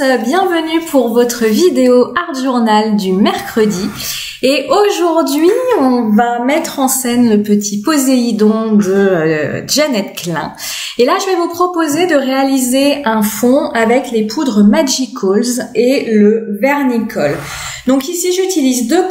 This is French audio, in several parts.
bienvenue pour votre vidéo Art Journal du mercredi. Et aujourd'hui, on va mettre en scène le petit Poséidon de euh, Janet Klein. Et là, je vais vous proposer de réaliser un fond avec les poudres Magicals et le vernicole. Donc ici, j'utilise deux,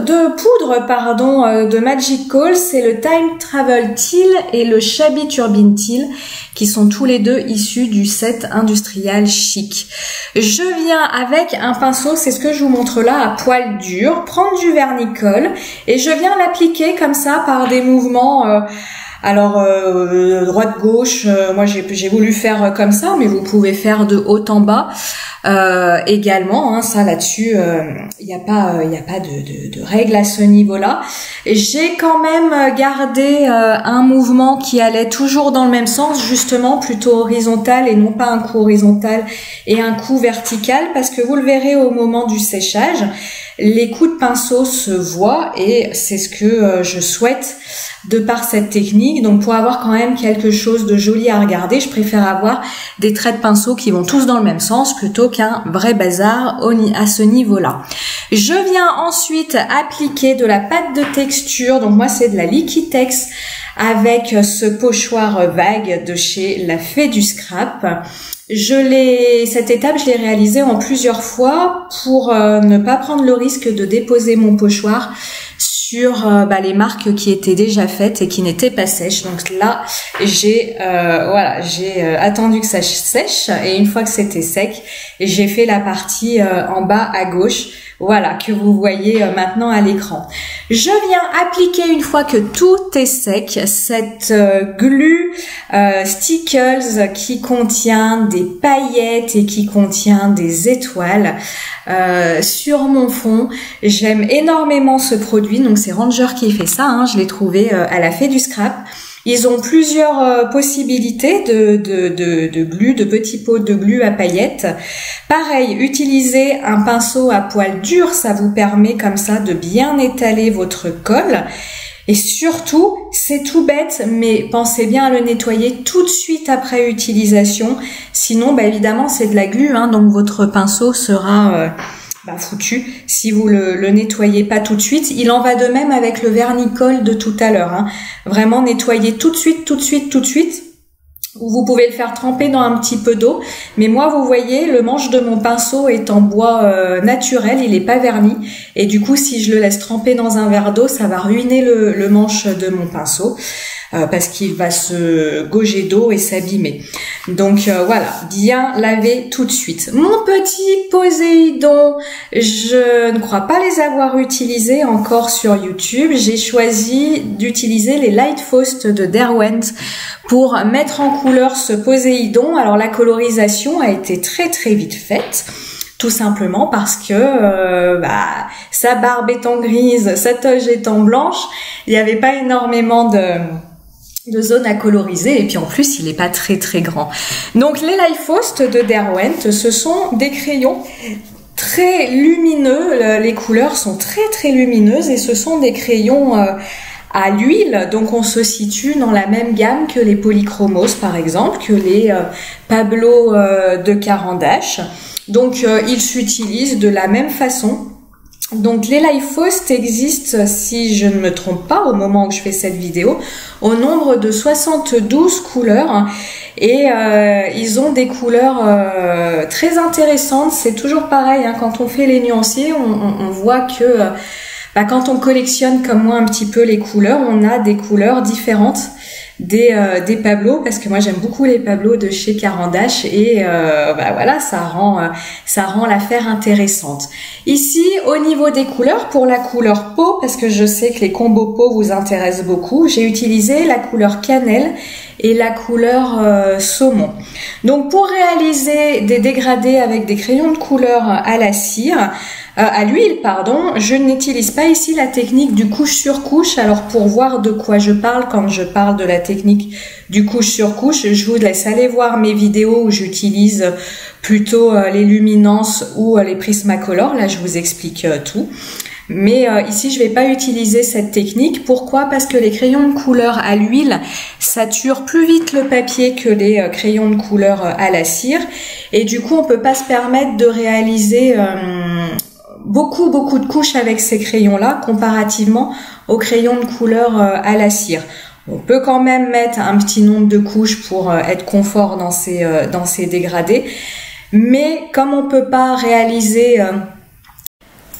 deux, poudres pardon, euh, de Magicals, c'est le Time Travel Teal et le Shabby Turbine Teal, qui sont tous les deux issus du set industriel chic. Je viens avec un pinceau, c'est ce que je vous montre là, à poil dur, prendre du vernicole et je viens l'appliquer comme ça par des mouvements... Euh, alors euh, droite gauche, euh, moi j'ai voulu faire comme ça, mais vous pouvez faire de haut en bas euh, également. Hein, ça là-dessus, il n'y a pas, il a pas de, de, de règle à ce niveau-là. J'ai quand même gardé un mouvement qui allait toujours dans le même sens, justement plutôt horizontal et non pas un coup horizontal et un coup vertical, parce que vous le verrez au moment du séchage les coups de pinceau se voient et c'est ce que euh, je souhaite de par cette technique. Donc pour avoir quand même quelque chose de joli à regarder, je préfère avoir des traits de pinceau qui vont tous dans le même sens plutôt qu'un vrai bazar à ce niveau-là. Je viens ensuite appliquer de la pâte de texture. Donc moi c'est de la Liquitex avec ce pochoir vague de chez La Fée du Scrap. Je l'ai, cette étape, je l'ai réalisée en plusieurs fois pour euh, ne pas prendre le risque de déposer mon pochoir sur euh, bah, les marques qui étaient déjà faites et qui n'étaient pas sèches. Donc là, j'ai euh, voilà, j'ai attendu que ça sèche et une fois que c'était sec, j'ai fait la partie en bas à gauche voilà, que vous voyez euh, maintenant à l'écran. Je viens appliquer une fois que tout est sec, cette euh, glue euh, Stickles qui contient des paillettes et qui contient des étoiles sur mon fond. J'aime énormément ce produit, donc c'est Ranger qui fait ça, hein. je l'ai trouvé à la Fée du Scrap. Ils ont plusieurs euh, possibilités de, de, de, de glue, de petits pots de glue à paillettes. Pareil, utiliser un pinceau à poil dur, ça vous permet comme ça de bien étaler votre colle. Et surtout, c'est tout bête, mais pensez bien à le nettoyer tout de suite après utilisation. Sinon, bah évidemment, c'est de la glue, hein, donc votre pinceau sera... Euh, bah, foutu si vous le, le, nettoyez pas tout de suite. Il en va de même avec le vernicole de tout à l'heure. Hein. Vraiment nettoyer tout de suite, tout de suite, tout de suite. Vous pouvez le faire tremper dans un petit peu d'eau. Mais moi, vous voyez, le manche de mon pinceau est en bois euh, naturel, il n'est pas verni. Et du coup, si je le laisse tremper dans un verre d'eau, ça va ruiner le, le manche de mon pinceau. Euh, parce qu'il va se gauger d'eau et s'abîmer. Donc euh, voilà, bien laver tout de suite. Mon petit Poséidon, je ne crois pas les avoir utilisés encore sur YouTube. J'ai choisi d'utiliser les Light Faust de Derwent pour mettre en couleur ce Poséidon. Alors la colorisation a été très très vite faite tout simplement parce que euh, bah, sa barbe étant grise, sa toge étant blanche, il n'y avait pas énormément de de zone à coloriser et puis en plus il n'est pas très très grand. Donc les Life de Derwent ce sont des crayons très lumineux, les couleurs sont très très lumineuses et ce sont des crayons euh, à l'huile, donc on se situe dans la même gamme que les polychromos par exemple, que les euh, Pablo euh, de Carandache. Donc ils s'utilisent de la même façon donc les Life existent, si je ne me trompe pas, au moment où je fais cette vidéo, au nombre de 72 couleurs. Et euh, ils ont des couleurs euh, très intéressantes. C'est toujours pareil, hein, quand on fait les nuanciers, on, voit que euh, bah, quand on collectionne comme moi un petit peu les couleurs, on a des couleurs différentes des, euh, des parce que moi j'aime beaucoup les Pablo de chez Carandache et euh, bah voilà ça rend euh, ça rend l'affaire intéressante. Ici au niveau des couleurs pour la couleur peau parce que je sais que les combos peau vous intéressent beaucoup, j'ai utilisé la couleur cannelle et la couleur saumon. Donc pour réaliser des dégradés avec des crayons de couleur à la cire, euh, à l'huile, pardon, je n'utilise pas ici la technique du couche sur couche. Alors pour voir de quoi je parle quand je parle de la technique du couche sur couche, je vous laisse aller voir mes vidéos où j'utilise plutôt euh, les luminances ou euh, les prismacolors. Là, je vous explique tout. Mais euh, ici, je vais pas utiliser cette technique. Pourquoi? Parce que les crayons de couleur à l'huile saturent plus vite le papier que les euh, crayons de couleur à la cire. Et du coup, on peut pas se permettre de réaliser beaucoup, beaucoup de couches avec ces crayons-là comparativement aux crayons de couleur à la cire. On peut quand même mettre un petit nombre de couches pour être confort dans ces, dans ces dégradés. Mais comme on peut pas réaliser euh,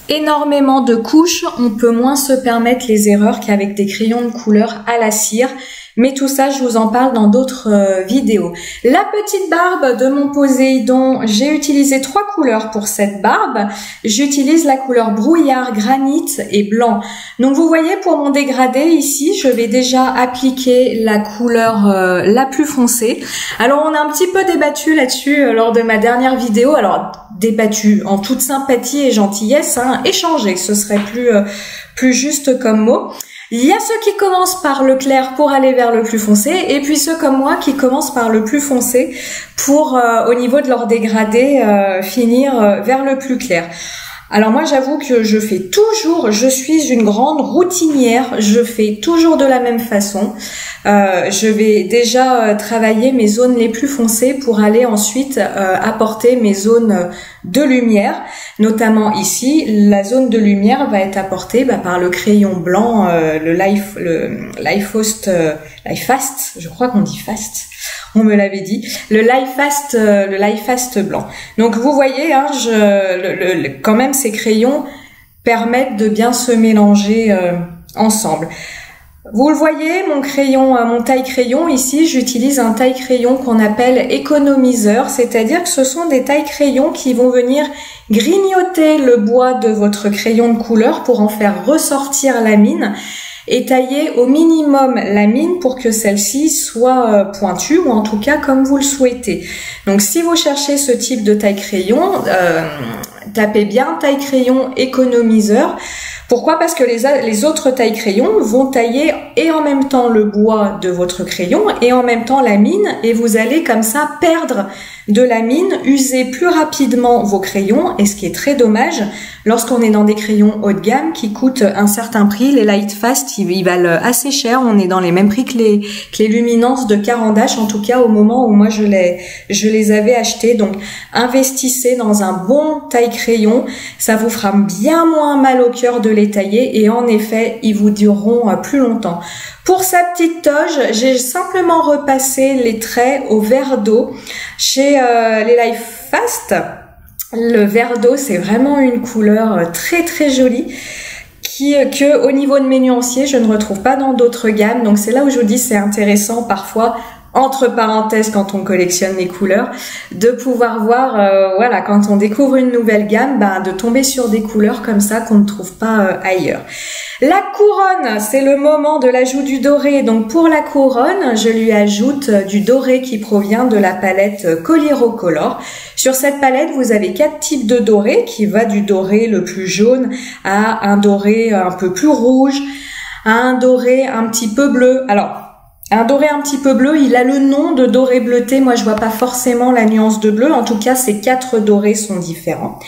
énormément de couches, on peut moins se permettre les erreurs qu'avec des crayons de couleur à la cire. Mais tout ça, je vous en parle dans d'autres euh, vidéos. La petite barbe de mon Poséidon, j'ai utilisé trois couleurs pour cette barbe. J'utilise la couleur brouillard, granit et blanc. Donc vous voyez, pour mon dégradé ici, je vais déjà appliquer la couleur euh, la plus foncée. Alors on a un petit peu débattu là-dessus euh, lors de ma dernière vidéo. Alors débattu en toute sympathie et gentillesse, hein, échanger, ce serait plus, plus juste comme mot. Il y a ceux qui commencent par le clair pour aller vers le plus foncé, et puis ceux comme moi qui commencent par le plus foncé pour, euh, au niveau de leur dégradé, euh, finir euh, vers le plus clair. Alors moi j'avoue que je fais toujours, je suis une grande routinière, je fais toujours de la même façon. Euh, je vais déjà euh, travailler mes zones les plus foncées pour aller ensuite euh, apporter mes zones de lumière. Notamment ici, la zone de lumière va être apportée bah, par le crayon blanc, le Life, le Life Life Fast, je crois qu'on dit Fast on me l'avait dit, le Life Fast, le Life Fast blanc. Donc vous voyez, hein, je, quand même ces crayons permettent de bien se mélanger ensemble. Vous le voyez, mon crayon, euh, mon taille crayon ici, j'utilise un taille crayon qu'on appelle économiseur, c'est-à-dire que ce sont des tailles crayons qui vont venir grignoter le bois de votre crayon de couleur pour en faire ressortir la mine et tailler au minimum la mine pour que celle-ci soit euh, pointue ou en tout cas comme vous le souhaitez. Donc si vous cherchez ce type de taille crayon, euh, tapez bien taille crayon économiseur. Pourquoi? Parce que les, les autres tailles crayons vont tailler et en même temps le bois de votre crayon et en même temps la mine et vous allez comme ça perdre de la mine, user plus rapidement vos crayons et ce qui est très dommage lorsqu'on est dans des crayons haut de gamme qui coûtent un certain prix, les Light Fast ils, valent assez cher, on est dans les mêmes prix que les, que les luminances de Carandache en tout cas au moment où moi je les, je les avais achetés donc investissez dans un bon taille crayon, ça vous fera bien moins mal au cœur de les tailler et en effet ils vous dureront plus longtemps. Pour sa petite toge, j'ai simplement repassé les traits au verre d'eau. Chez euh, les Life Fast, le verre d'eau, c'est vraiment une couleur euh, très très jolie qui euh, que au niveau de mes nuanciers, je ne retrouve pas dans d'autres gammes. Donc c'est là où je vous dis c'est intéressant parfois entre parenthèses quand on collectionne les couleurs, de pouvoir voir, voilà, quand on découvre une nouvelle gamme, bah, de tomber sur des couleurs comme ça qu'on ne trouve pas ailleurs. La couronne, c'est le moment de l'ajout du doré. Donc pour la couronne, je lui ajoute du doré qui provient de la palette Coliro Color. Sur cette palette, vous avez quatre types de doré qui va du doré le plus jaune à un doré un peu plus rouge, à un doré un petit peu bleu. Alors, un doré un petit peu bleu, il a le nom de doré bleuté. Moi, je vois pas forcément la nuance de bleu. En tout cas, ces quatre dorés sont différents.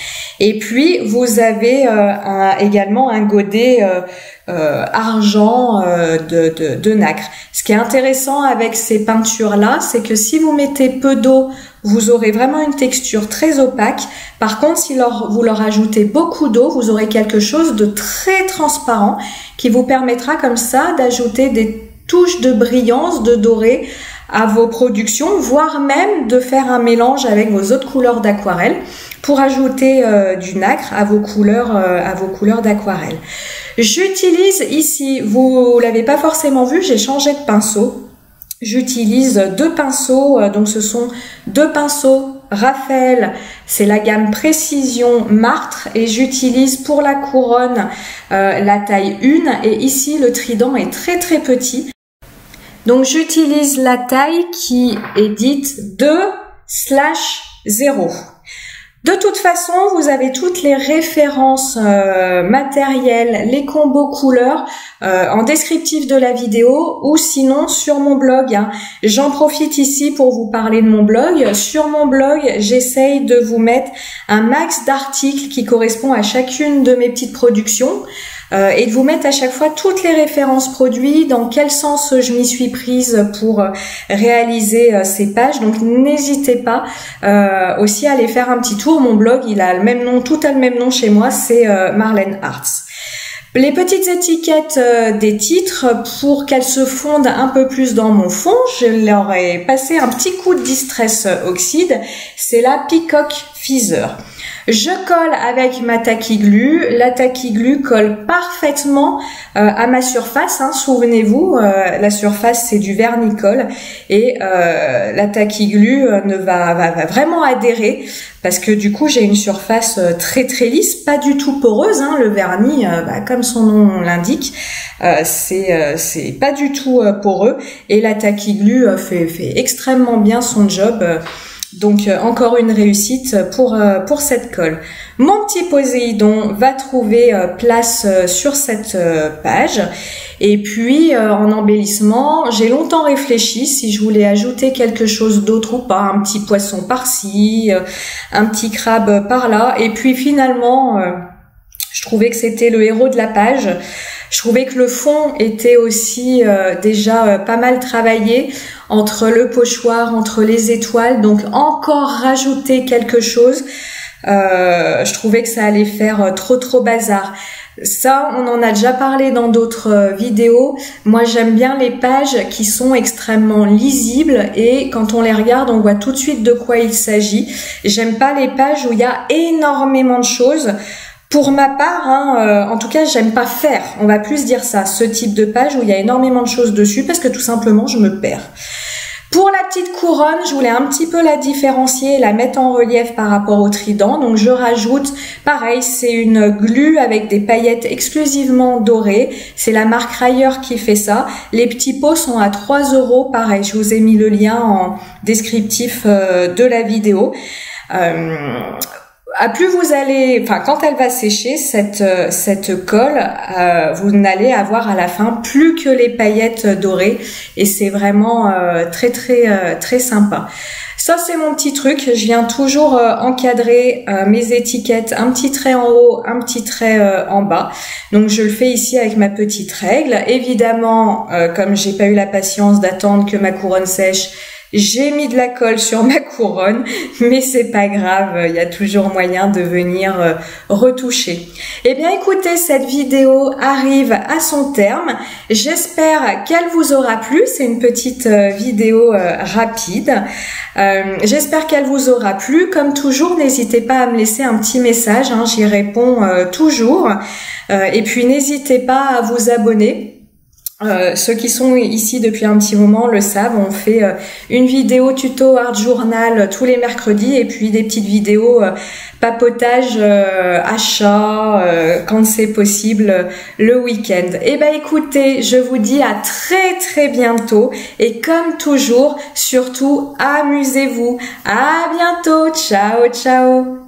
Et puis, vous avez euh, également un godet euh, euh, argent de, de, nacre. Ce qui est intéressant avec ces peintures-là, c'est que si vous mettez peu d'eau, vous aurez vraiment une texture très opaque. Par contre, si vous leur ajoutez beaucoup d'eau, vous aurez quelque chose de très transparent qui vous permettra comme ça d'ajouter des touche de brillance, de doré à vos productions, voire même de faire un mélange avec vos autres couleurs d'aquarelle pour ajouter euh, du nacre à vos couleurs, euh, à vos couleurs d'aquarelle. J'utilise ici, vous l'avez pas forcément vu, j'ai changé de pinceau. J'utilise deux pinceaux, euh, donc ce sont deux pinceaux Raphaël, c'est la gamme Précision Martre et j'utilise pour la couronne la taille 1 et ici le trident est très très petit. Donc j'utilise la taille qui est dite 2 slash 0. De toute façon, vous avez toutes les références euh, matérielles, les combos couleurs euh, en descriptif de la vidéo ou sinon sur mon blog. Hein. J'en profite ici pour vous parler de mon blog. Sur mon blog, j'essaye de vous mettre un max d'articles qui correspond à chacune de mes petites productions. Euh, et de vous mettre à chaque fois toutes les références produits, dans quel sens je m'y suis prise pour euh, réaliser euh, ces pages. Donc n'hésitez pas aussi à aller faire un petit tour. Mon blog, il a le même nom, tout a le même nom chez moi, c'est Marlène Arts. Les petites étiquettes des titres, pour qu'elles se fondent un peu plus dans mon fond, je leur ai passé un petit coup de distress oxyde. C'est la Peacock Je colle avec ma taquiglu. La taquiglu colle parfaitement euh, à ma surface. Hein. Souvenez-vous, euh, la surface c'est du vernicole et euh, la taquiglu ne va, va, vraiment adhérer parce que du coup j'ai une surface très très lisse, pas du tout poreuse. Hein. Le vernis, bah, comme son nom l'indique, c'est c'est pas du tout poreux et la taquiglu fait, fait extrêmement bien son job. Donc euh, encore une réussite pour, euh, pour cette colle. Mon petit Poséidon va trouver euh, place sur cette page. Et puis en embellissement, j'ai longtemps réfléchi si je voulais ajouter quelque chose d'autre ou pas, un petit poisson par-ci, un petit crabe par-là. Et puis finalement, je trouvais que c'était le héros de la page. Je trouvais que le fond était aussi déjà pas mal travaillé entre le pochoir, entre les étoiles. Donc encore rajouter quelque chose. Euh, je trouvais que ça allait faire euh, trop trop bazar. Ça, on en a déjà parlé dans d'autres euh, vidéos. Moi, j'aime bien les pages qui sont extrêmement lisibles et quand on les regarde, on voit tout de suite de quoi il s'agit. J'aime pas les pages où il y a énormément de choses. Pour ma part, hein, euh, en tout cas, j'aime pas faire, on va plus dire ça, ce type de page où il y a énormément de choses dessus parce que tout simplement, je me perds. Pour la petite couronne, je voulais un petit peu la différencier, la mettre en relief par rapport au trident. Donc je rajoute, pareil, c'est une glue avec des paillettes exclusivement dorées. C'est la marque Rayer qui fait ça. Les petits pots sont à 3 euros. Pareil, je vous ai mis le lien en descriptif euh, de la vidéo. Euh, plus vous allez, enfin quand elle va sécher cette euh, cette colle, euh, vous n'allez avoir à la fin plus que les paillettes dorées et c'est vraiment euh, très très très sympa. Ça c'est mon petit truc. Je viens toujours encadrer mes étiquettes, un petit trait en haut, un petit trait en bas. Donc je le fais ici avec ma petite règle. Évidemment, comme j'ai pas eu la patience d'attendre que ma couronne sèche j'ai mis de la colle sur ma couronne, mais c'est pas grave, il y a toujours moyen de venir euh, retoucher. Eh bien écoutez, cette vidéo arrive à son terme. J'espère qu'elle vous aura plu. C'est une petite euh, vidéo euh, rapide. J'espère qu'elle vous aura plu. Comme toujours, n'hésitez pas à me laisser un petit message. Hein, J'y réponds toujours. et puis n'hésitez pas à vous abonner euh, ceux qui sont ici depuis un petit moment le savent, on fait euh, une vidéo tuto art journal tous les mercredis et puis des petites vidéos euh, papotage achat quand c'est possible le week-end. Et eh ben écoutez, je vous dis à très très bientôt et comme toujours, surtout amusez-vous. À bientôt. Ciao ciao.